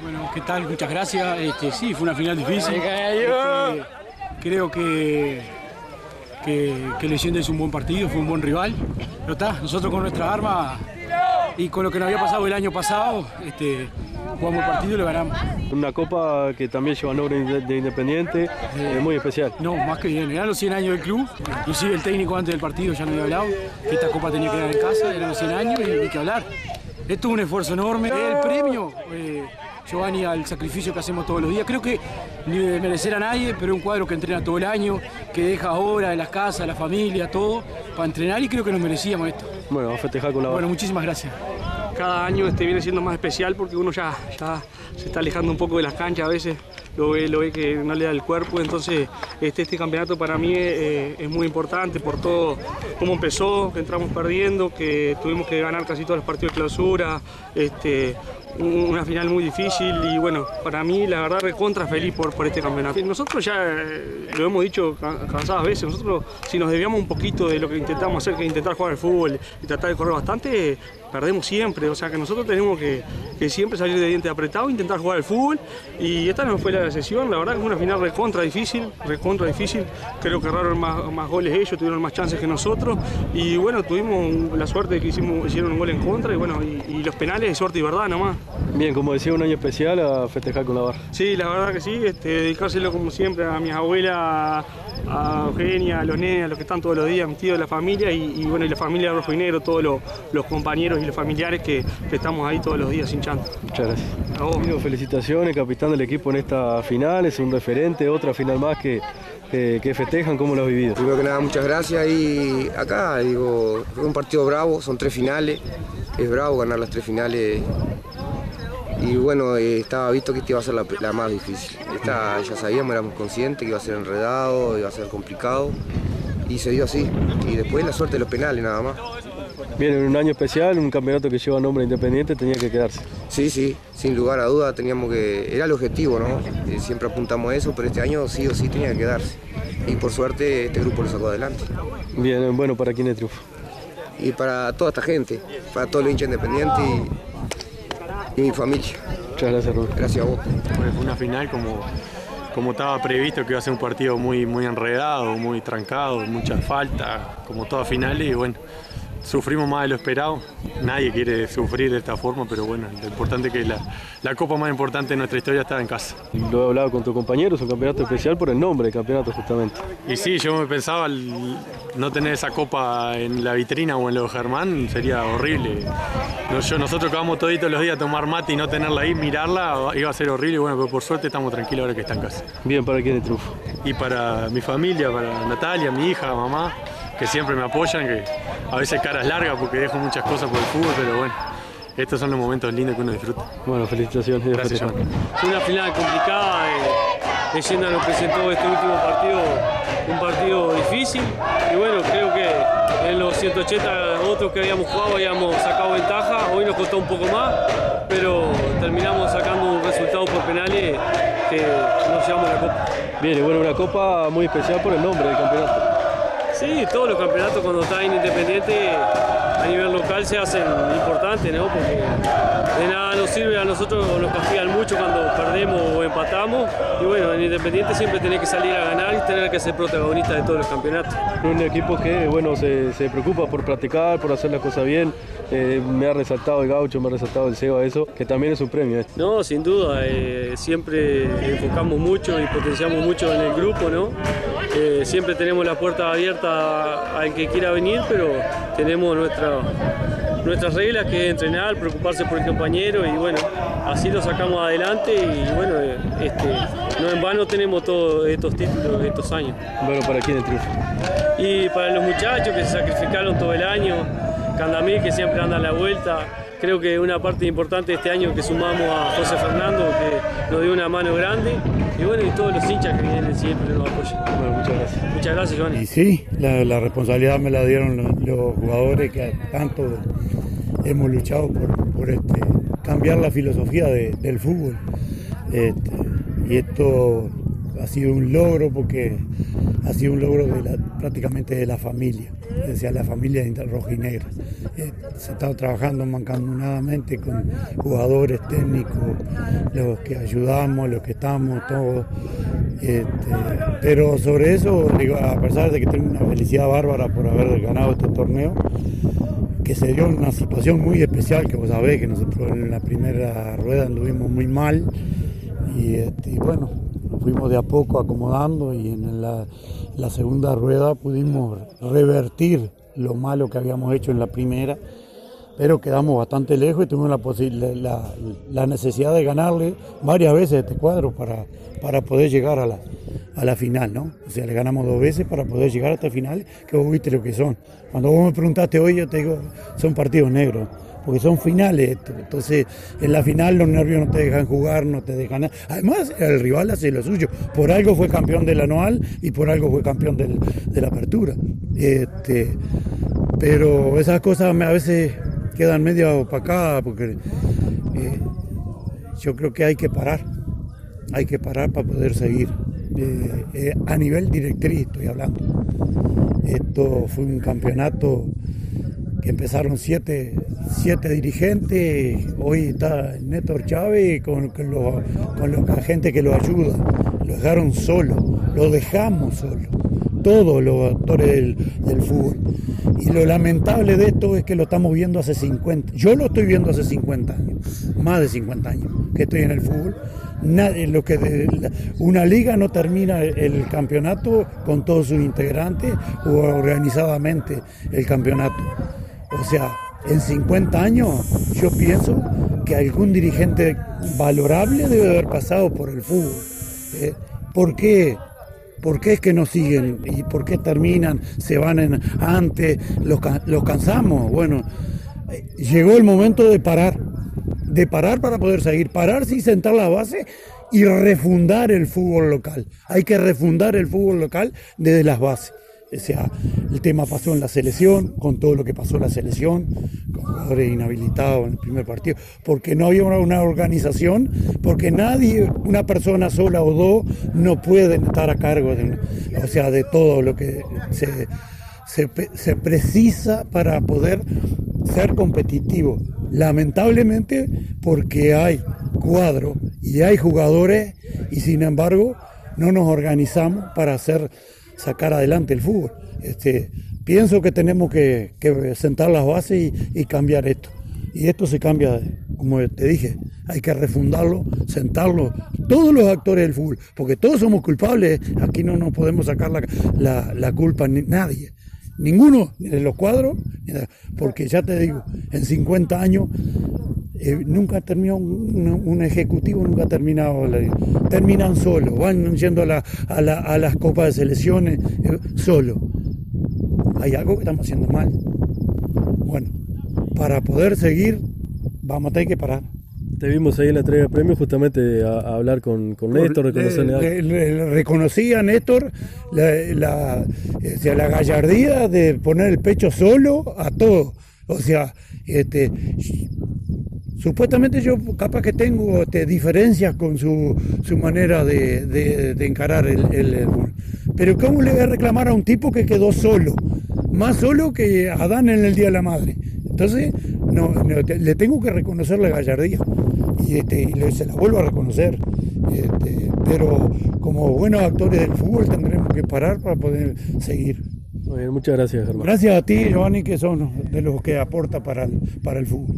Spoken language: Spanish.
Bueno, ¿qué tal? Muchas gracias. Este, sí, fue una final difícil. Este, creo que, que, que Leyenda es un buen partido, fue un buen rival. Pero está, nosotros con nuestras armas y con lo que nos había pasado el año pasado, este, jugamos el partido y lo ganamos. Una copa que también lleva nombre de de Independiente, eh, muy especial. No, más que bien. Eran los 100 años del club. Inclusive el técnico antes del partido ya me había hablado que esta copa tenía que quedar en casa. Eran los 100 años y ni que hablar. Esto es un esfuerzo enorme. Es el premio, eh, Giovanni, al sacrificio que hacemos todos los días. Creo que ni de merecer a nadie, pero un cuadro que entrena todo el año, que deja horas en las casas, la familia, todo, para entrenar y creo que nos merecíamos esto. Bueno, a festejar con la Bueno, muchísimas gracias. cada año este viene siendo más especial porque uno ya, ya se está alejando un poco de las canchas a veces, lo ve, lo ve que no le da el cuerpo, entonces este, este campeonato para mí eh, es muy importante por todo cómo empezó, que entramos perdiendo, que tuvimos que ganar casi todos los partidos de clausura, este, un- una final muy difícil y bueno, para mí la verdad recontra feliz por, por este campeonato. Nosotros ya eh, lo hemos dicho ca- cansadas veces, nosotros si nos desviamos un poquito de lo que intentamos hacer, que es intentar jugar al fútbol y tratar de correr bastante, perdemos siempre, o sea que nosotros tenemos que, que siempre salir de diente apretado, intentar jugar al fútbol y esta no fue la sesión, la verdad que fue una final recontra difícil, recontra difícil, creo que erraron más, más goles ellos, tuvieron más chances que nosotros y bueno, tuvimos la suerte de que hicimos, hicieron un gol en contra y bueno, y, y los penales, suerte y verdad nomás. Bien, como decía, un año especial a festejar con la barra. Sí, la verdad que sí, este, dedicárselo como siempre a mis abuelas, a Eugenia, a los nenes, a los que están todos los días, a mis tíos de la familia y, y, bueno, y la familia de Rojo y Negro, todos los, los compañeros y los familiares que, que estamos ahí todos los días hinchando. Muchas gracias. A vos. Felicitaciones, capitán del equipo en esta final, es un referente, otra final más que, que, que festejan, ¿cómo lo has vivido? Primero que nada, muchas gracias. Y acá, digo, fue un partido bravo, son tres finales. Es bravo ganar las tres finales. Y bueno, eh, estaba visto que esta iba a ser la más difícil. Esta ya sabíamos, éramos conscientes que iba a ser enredado, iba a ser complicado. Y se dio así. Y después la suerte de los penales, nada más. Bien, en un año especial, un campeonato que lleva nombre independiente, tenía que quedarse. Sí, sí, sin lugar a duda teníamos que. Era el objetivo, ¿no? Eh, siempre apuntamos a eso, pero este año sí o sí tenía que quedarse. Y por suerte este grupo lo sacó adelante. Bien, bueno, ¿para quién es triunfo? y para toda esta gente, para todos los hinchas independientes y, y mi familia. Muchas gracias, Rubén. Gracias a vos. Bueno, fue una final como, como estaba previsto que iba a ser un partido muy, muy enredado, muy trancado, muchas faltas, como todas finales y bueno, sufrimos más de lo esperado. Nadie quiere sufrir de esta forma, pero bueno, lo importante es que la, la copa más importante de nuestra historia estaba en casa. Lo he hablado con tu compañero, es un campeonato especial por el nombre del campeonato justamente. Y sí, yo me pensaba el no tener esa copa en la vitrina o en lo de Germán sería horrible. Nosotros que vamos toditos los días a tomar mate y no tenerla ahí, mirarla, iba a ser horrible. Bueno, pero por suerte estamos tranquilos ahora que está en casa. Bien, ¿para quién es triunfo? Y para mi familia, para Natalia, mi hija, mamá, que siempre me apoyan, que a veces caras largas porque dejo muchas cosas por el fútbol, pero bueno, estos son los momentos lindos que uno disfruta. Bueno, felicitaciones. Gracias. Fue una final complicada, eh, Leyenda nos presentó este último partido, un partido difícil y bueno, creo que en los 180 otros que habíamos jugado habíamos sacado ventaja, hoy nos costó un poco más, pero terminamos sacando un resultado por penales que nos llevamos la copa. Bien, y bueno, una copa muy especial por el nombre del campeonato. Sí, todos los campeonatos cuando están en Independiente a nivel local se hacen importantes, ¿no? Porque de nada nos sirve a nosotros, nos castigan mucho cuando perdemos o empatamos. Y bueno, en Independiente siempre tenés que salir a ganar y tener que ser protagonista de todos los campeonatos. Un equipo que, bueno, se, se preocupa por practicar, por hacer las cosas bien. Eh, me ha resaltado el gaucho, me ha resaltado el Seba eso, que también es un premio. ¿eh? No, sin duda, eh, siempre enfocamos mucho y potenciamos mucho en el grupo, ¿no? Eh, siempre tenemos la puerta abierta al que quiera venir, pero tenemos nuestra, nuestras reglas que es entrenar, preocuparse por el compañero y bueno, así lo sacamos adelante y bueno, este, no en vano tenemos todos estos títulos estos años. Bueno, ¿para quién es triunfo? Y para los muchachos que se sacrificaron todo el año, Candamil que siempre anda a la vuelta, creo que una parte importante de este año que sumamos a José Fernando que nos dio una mano grande y bueno, y todos los hinchas que vienen siempre nos apoyan. Bueno, muchas gracias. Muchas gracias, Giovanni. Y sí, la, la responsabilidad me la dieron los, los jugadores que tanto hemos luchado por, por, este, cambiar la filosofía de- del fútbol. Este, y esto ha sido un logro porque ha sido un logro de prácticamente de la familia, decía la familia rojinegra. Eh, se ha estado trabajando mancomunadamente con jugadores técnicos, los que ayudamos, los que estamos, todos. Este, pero sobre eso, digo, a pesar de que tengo una felicidad bárbara por haber ganado este torneo, que se dio una situación muy especial, que vos sabés que nosotros en la primera rueda anduvimos muy mal y, este, bueno, fuimos de a poco acomodando y en la, segunda rueda pudimos revertir lo malo que habíamos hecho en la primera, pero quedamos bastante lejos y tuvimos la, la, necesidad de ganarle varias veces este cuadro para, para poder llegar a la, a la final, ¿no? O sea, le ganamos dos veces para poder llegar a esta final, que vos viste lo que son. Cuando vos me preguntaste hoy, yo te digo, son partidos negros, porque son finales. Entonces, en la final los nervios no te dejan jugar, no te dejan... Además, el rival hace lo suyo. Por algo fue campeón del anual y por algo fue campeón de la apertura. Este, pero esas cosas a veces quedan medio opacadas porque eh, yo creo que hay que parar. Hay que parar para poder seguir. Eh, eh, a nivel directriz estoy hablando. Esto fue un campeonato empezaron siete, siete dirigentes, hoy está Néstor Chávez con, con, la gente que lo ayuda, lo dejaron solo, lo dejamos solo, todos los actores del, fútbol. Y lo lamentable de esto es que lo estamos viendo hace 50, yo lo estoy viendo hace 50 años, más de 50 años que estoy en el fútbol lo que una liga no termina el campeonato con todos sus integrantes o organizadamente el campeonato. O sea, en 50 años yo pienso que algún dirigente valorable debe haber pasado por el fútbol. ¿eh? ¿Por qué? ¿Por qué es que no siguen? ¿Y por qué terminan? ¿Se van en, antes? ¿Los, los cansamos? Bueno, eh, llegó el momento de parar de parar para poder seguir, pararse y sentar la base y refundar el fútbol local. Hay que refundar el fútbol local desde las bases. O sea, el tema pasó en la selección, con todo lo que pasó en la selección, con jugadores inhabilitados en el primer partido, porque no había una, organización, porque nadie, una persona sola o dos, no pueden estar a cargo de, o sea, de todo lo que se, se, se precisa para poder ser competitivo. Lamentablemente porque hay cuadros y hay jugadores y sin embargo no nos organizamos para hacer sacar adelante el fútbol. Este, pienso que tenemos que, sentar las bases y, cambiar esto. Y esto se cambia, como te dije, hay que refundarlo, sentarlo, todos los actores del fútbol, porque todos somos culpables, aquí no nos podemos sacar la, la, la culpa ni nadie. Ninguno, de los cuadros, porque ya te digo, en 50 años eh, nunca terminó un, ejecutivo, nunca ha terminado, terminan solo, van yendo a, a, las copas de selecciones eh, solo. Hay algo que estamos haciendo mal. Bueno, para poder seguir, vamos a tener que parar. Te vimos ahí en la entrega de premios justamente a, hablar con, Néstor, reconocerle le, reconocí a Néstor la, la, gallardía de poner el pecho solo a todo. O sea, este, supuestamente yo capaz que tengo este, diferencias con su, manera de, encarar el, el, Pero ¿cómo le voy a reclamar a un tipo que quedó solo? Más solo que Adán en el Día de la Madre. Entonces, no, le tengo que reconocer la gallardía y, este, se la vuelvo a reconocer. Este, pero como buenos actores del fútbol tendremos que parar para poder seguir. muchas gracias, Germán. Gracias a ti, Giovanni, que son de los que aporta para para el fútbol.